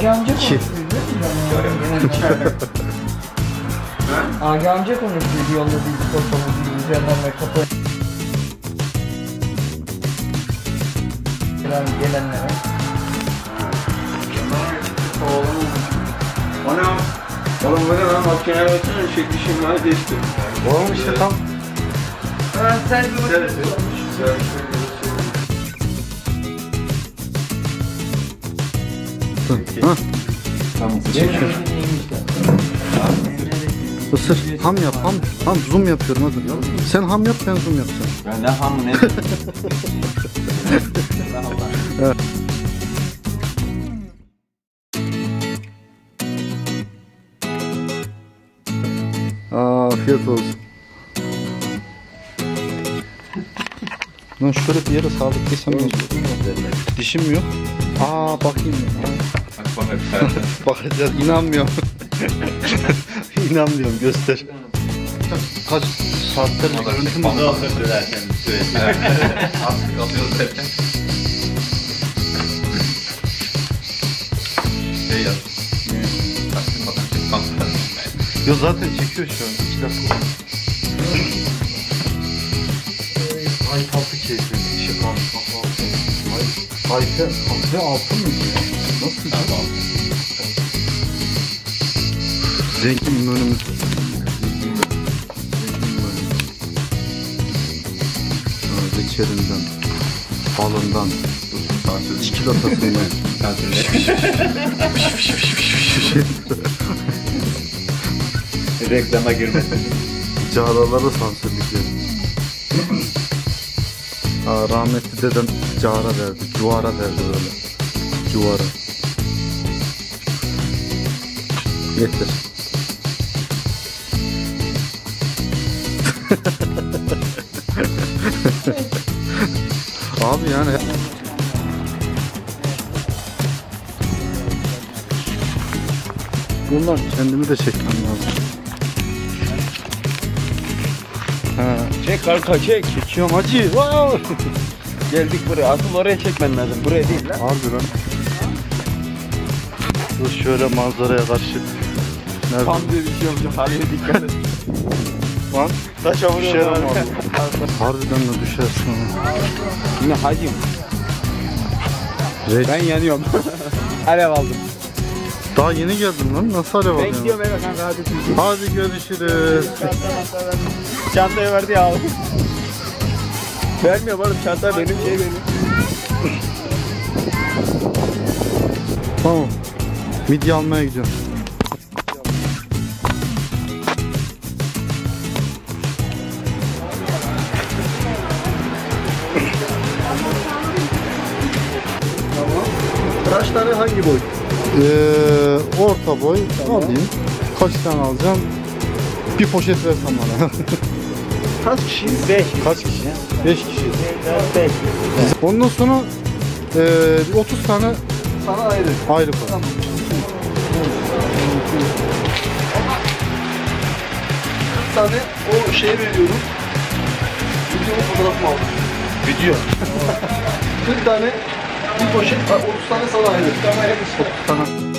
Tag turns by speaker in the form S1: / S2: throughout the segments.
S1: Agi amca
S2: İki.
S1: konuşuyor. Agi amca konuşuyor yolda bizi toplamak üzerinden ve kapı gelen gelenlere.
S3: Ana. Oğlum bu ne lan makineye baksana şekli şimdi değişti.
S2: Oğlum işte tam
S1: Ha sen bir
S3: Güzel.
S1: bakıyorsun.
S3: Güzel.
S2: Ha,
S3: Tamam.
S2: Isır. Ham yap, ham. Ham zoom yapıyorum hadi. Sen ham yap, ben zoom yapacağım.
S3: Ben ne hamı ne?
S2: Afiyet olsun. Lan şöyle bir yere olur? Dişim yok. Aa bakayım.
S3: Bak bak.
S2: Bakacağız. İnanmıyorum. İnanmıyorum. Göster. Kaç saattir görüntüm var.
S3: alırdı zaten sürekli. Artık alıyoruz zaten. Şey yaz. Taksın bakalım. Taksın.
S2: Yo zaten çekiyor şu an. 2 dakika. Ay tatlı keyfi. Şey, Ay, Ayfe, Ayfe altın mı ya? Nasıl? Zengin bölümü. Reçelinden, balından, çikolatasından.
S3: Reklama girmesin.
S2: Cağraları sansürleyeceğiz. Aa, rahmetli dedem cara verdi, cuvara verdi böyle. Cuvara. Yeter. Abi yani Bunlar kendimi de çekmem lazım. Ha,
S3: Çek kanka çek.
S2: çekiyorum hacı. Wow.
S3: Geldik buraya. Asıl oraya çekmen lazım. Buraya değil lan.
S2: Harbi lan. Dur şöyle manzaraya karşı. Nerede?
S3: Tam diye bir şey olacak. Haliye dikkat et.
S2: Lan.
S3: Taşa vuruyor.
S2: Düşerim
S3: lan.
S2: abi. Harbiden de düşersin.
S3: Yine hacım.
S2: Reç.
S3: Ben yanıyorum. Alev aldım.
S2: Daha yeni geldim lan. Nasıl alev
S3: Ben
S2: alıyorsun?
S3: gidiyorum eve kanka hadi.
S2: Hadi görüşürüz.
S3: Çantayı verdi ya. Vermiyor oğlum çanta benim şey benim.
S2: Tamam. Midye almaya gidiyorum.
S3: Kaç tane hangi boy?
S2: Ee, orta boy alayım. Kaç tane alacağım? Bir poşet versem bana.
S3: Kaç kişi? 5.
S2: Kaç kişi? 5 kişi.
S3: 5.
S2: Ondan sonra ee, 30 tane
S3: Sana ayrı.
S2: ayrı koy.
S3: Bir tane o şeye veriyorum. Videonun fotoğrafını aldım.
S2: Video.
S3: 40 tane bir poşet, 30 tane sana ayrı.
S2: Sana.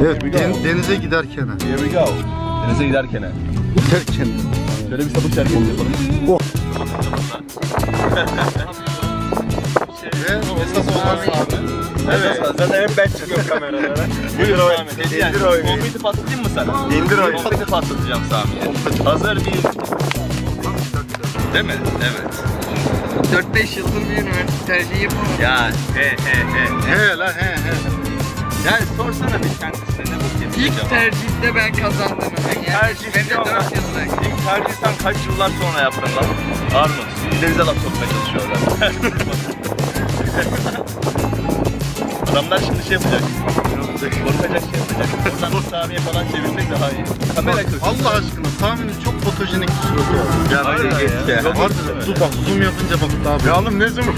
S2: Evet den- denize giderken.
S4: Here we go. Denize giderken.
S2: Giderken.
S4: Şöyle bir sapık şarkı yapalım.
S2: Ve esas olan abi.
S4: Evet. Zaten hep ben çıkıyorum kameralara. Buyur Sami. İndir oyunu. Bombiti patlatayım mı sana? İndir oyunu. Bombiti patlatacağım Sami'ye. Hazır bir... Değil mi? Evet.
S1: 4-5 yıldır bir üniversite tercihi yapamadım.
S4: Ya he he he.
S2: He la he he.
S4: Yani sorsana bir kendisine ne bakayım.
S1: İlk tercihte ben kazandım hemen yani.
S4: tercih
S1: de
S4: yok
S1: 4
S4: lan.
S1: yıllık.
S4: İlk tercih sen kaç yıllar sonra yaptın lan? Armut. Denize laf sokmaya çalışıyorlar. Adamlar şimdi şey yapacak. Korkacak şey yapacak. Oradan Sami'ye falan çevirsek daha iyi. Kamera kötü.
S2: Allah aşkına Sami'nin çok fotojenik bir suratı var. Ya
S4: Aynen ya.
S2: ya. Vardır. Dur bak zoom yapınca bak daha böyle. Ya oğlum ne zoom?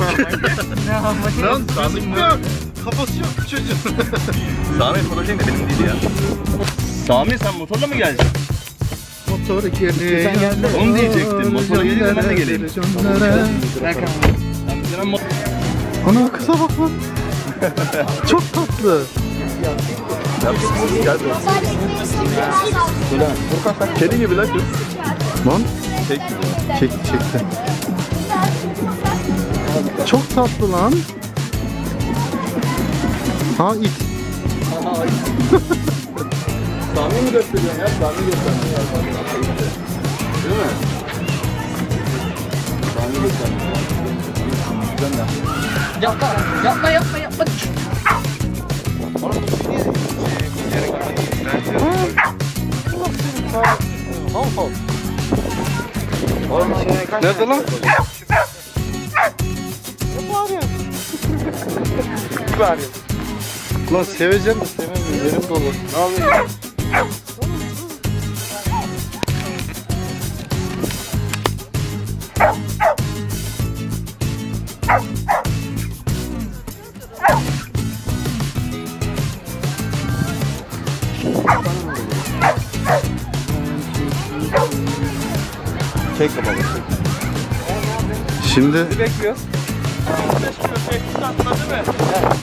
S2: Lan Sami yok. Kafası yok çocuğun.
S4: Sami fotojen de benim değil ya. Sami sen motorla mı geleceksin?
S2: Motor geliyor.
S4: Onu diyecektim. Motora gelince ben de geleyim.
S2: Ana kıza bak lan. çok tatlı.
S4: Kedi gibi lan kız.
S2: Lan
S4: gibi.
S2: çekti çekti. Çok tatlı lan. Ha it.
S4: Sami mi gösteriyorsun ya? Sami gösteriyorsun ya. Değil mi? Sami gösteriyor. Güzel de.
S1: Yapma, yapma, yapma, yapma.
S2: Nerede lan? Lan seveceğim mi sevemiyorum benim de olur. Ne yapayım?
S4: Çek baba.
S2: Şimdi
S4: Bekliyoruz. 15 kilo çekti atma değil mi?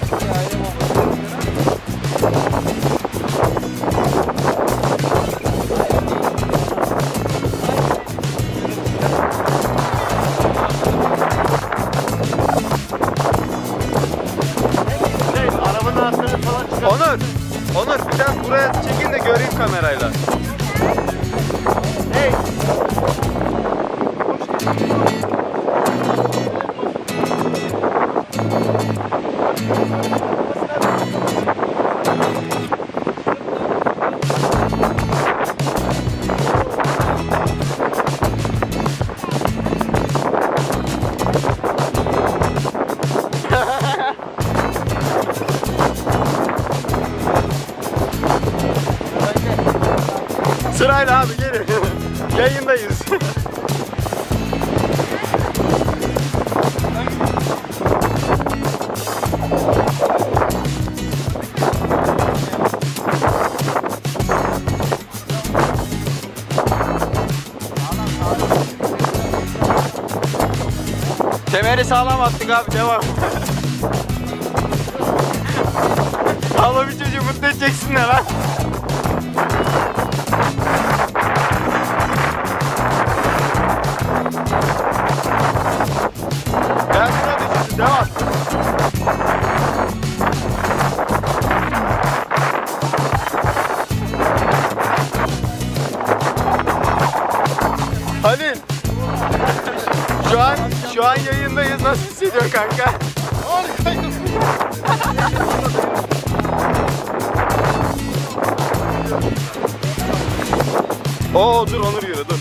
S5: Thank you. Sağlam attık abi devam. Allah bir çocuğu mutlu edeceksin de lan. Nasıl hissediyor kanka? Oo dur Onur yürü dur.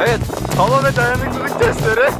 S5: Evet, hava ve dayanıklılık testleri.